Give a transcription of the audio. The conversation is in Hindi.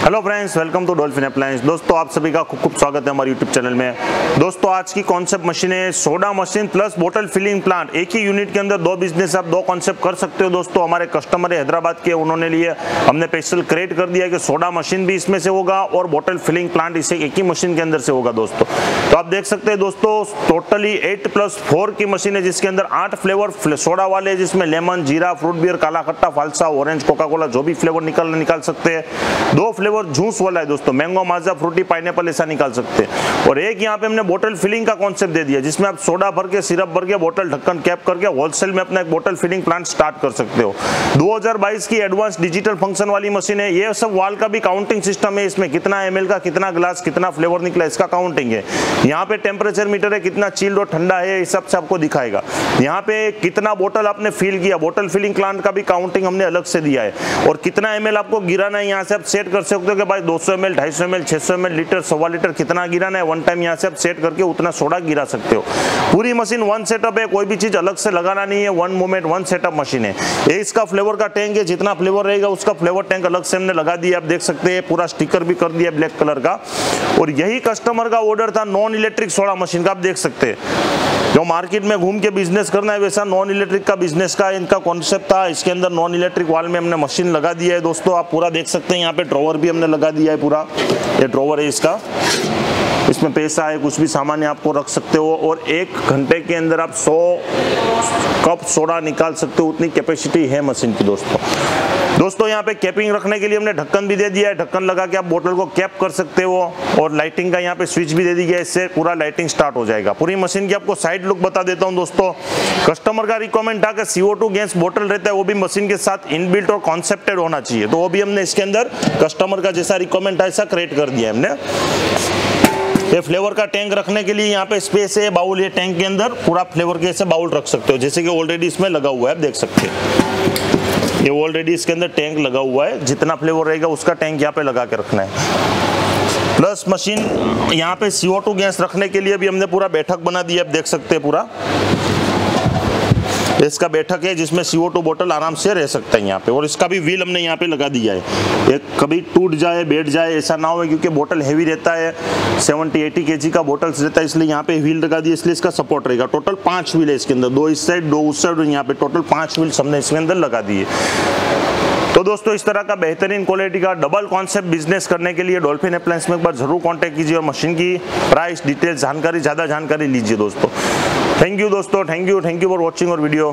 Hello friends welcome to Dolphin appliance दोस्तों, आप सभी का खूब खूब स्वागत है हमारे यूट्यूब चैनल में। दोस्तों, आज की कॉन्सेप्ट मशीन है सोडा मशीन प्लस बोतल फिलिंग प्लांट एक ही यूनिट के अंदर दो बिज़नेस आप दो कॉन्सेप्ट कर सकते हो दोस्तों। हमारे कस्टमर है हैदराबाद के, उन्होंने लिए। हमने स्पेशल क्रिएट कर दिया कि सोडा मशीन भी इसमें से होगा और बोटल फिलिंग प्लांट इसे एक ही मशीन के अंदर से होगा दोस्तों। तो आप देख सकते हैं दोस्तों टोटली एट प्लस फोर की मशीन है जिसके अंदर आठ फ्लेवर सोडा वाले जिसमें लेमन जीरा फ्रूट बियर काला खट्टा फालसा ऑरेंज कोका कोला जो भी फ्लेवर निकालना निकाल सकते हैं। दो फ्लेवर जूस वाला है दोस्तों मैंगो माजा फ्रूटी पाइनएपल ऐसा निकाल सकते हैं। और एक यहाँ पे हमने बोतल फिलिंग का कॉन्सेप्ट दे दिया, जिसमें आप सोडा भर के सिरप भर के बोतल ढक्कन कैप करके होलसेल में अपना एक बोतल फिलिंग प्लांट स्टार्ट कर सकते हो। 2022 की एडवांस डिजिटल फ़ंक्शन वाली मशीन है। ये सब वाल का भी काउंटिंग सिस्टम है इसमें। कितना एम का, कितना ग्लास कितना फ्लेवर निकला, इसका काउंटिंग है। यहाँ पे टेम्परेचर मीटर है, कितना चिल्ड और ठंडा है इस सबसे आपको दिखाएगा। यहाँ पे कितना बोतल आपने फिल किया बोतल फिलिंग प्लांट का भी काउंटिंग हमने अलग से दिया है। और कितना एम आपको गिराना है, यहाँ से आप सेट कर सकते हो कि भाई 200 एम एल ढाई सौ एम एल छह सौ लीटर, सवा लीटर कितना गिराना है? वन टाइम यहाँ से आप सेट करके उतना सोडा गिरा सकते हो। पूरी मशीन वन सेटअप है, कोई भी चीज़ अलग से लगाना नहीं है one moment one setup machine है। ये इसका फ्लेवर का टैंक है, जितना फ्लेवर रहेगा, उसका फ्लेवर टैंक अलग से हमने लगा दिया। आप देख सकते हैं, पूरा स्टिकर भी कर दिया ब्लैक कलर का। और यही कस्टमर का ऑर्डर था नॉन इलेक्ट्रिक सोडा मशीन का, आप देख सकते हैं। जो मार्केट में घूम के बिज़नेस करना है, वैसा नॉन इलेक्ट्रिक का बिज़नेस का इनका कॉन्सेप्ट था। इसके अंदर नॉन इलेक्ट्रिक वाल में हमने मशीन लगा दिया है। दोस्तों, आप पूरा देख सकते हैं, यहाँ पे ड्रॉवर भी हमने लगा दिया है पूरा। ये ड्रॉवर है इसका। इसमें पैसा है, कुछ भी सामान आपको रख सकते हो। और एक घंटे के अंदर आप 100 कप सोडा निकाल सकते हो, उतनी कैपेसिटी है मशीन की दोस्तों। दोस्तों, यहाँ पे कैपिंग रखने के लिए हमने ढक्कन भी दे दिया है। ढक्कन लगा के आप बोतल को कैप कर सकते हो और लाइटिंग का यहाँ पे स्विच भी दे दी गया इससे पूरा लाइटिंग स्टार्ट हो जाएगा। पूरी मशीन की आपको साइड लुक बता देता हूँ दोस्तों। कस्टमर का रिक्वायरमेंट था कि CO2 गैस बोतल रहता है, वो भी मशीन के साथ इनबिल्ट और कॉन्सेप्टेड होना चाहिए। तो वो भी हमने इसके अंदर कस्टमर का जैसा रिक्वायरमेंट था ऐसा क्रिएट कर दिया हमने। ये फ्लेवर का टैंक रखने के लिए यहाँ पे स्पेस है, बाउल ये टैंक के अंदर, पूरा फ्लेवर के ऐसे बाउल रख सकते हो, जैसे कि ऑलरेडी इसमें लगा हुआ है, आप देख सकते हैं। ये ऑलरेडी इसके अंदर टैंक लगा हुआ है, जितना फ्लेवर रहेगा उसका टैंक यहाँ पे लगा के रखना है। प्लस मशीन यहाँ पे CO2 गैस रखने के लिए भी हमने पूरा बैठक बना दिया आप देख सकते हैं पूरा। इसका बैठक है जिसमें CO2 बोतल आराम से रह सकता है यहाँ पे। और इसका भी व्हील हमने यहाँ पे लगा दिया है। एक कभी टूट जाए, बैठ जाए, ऐसा ना हो क्योंकि बोतल हैवी रहता है। 70 80 केजी का बोतल रहता है, इसलिए यहाँ पे व्हील लगा दिया, इसलिए इसका सपोर्ट रहेगा। टोटल पाँच व्हील है इसके अंदर। दो इस साइड दो उस साइड यहाँ पे टोटल पाँच व्हील्स हमने इसके अंदर लगा दिए। तो दोस्तों, इस तरह का बेहतरीन क्वालिटी का डबल कॉन्सेप्ट बिज़नेस करने के लिए डॉल्फिन अप्लायंस में एक बार ज़रूर कांटेक्ट कीजिए और मशीन की प्राइस डिटेल जानकारी, ज़्यादा जानकारी लीजिए दोस्तों। थैंक यू दोस्तों. Thank you thank you for watching और वीडियो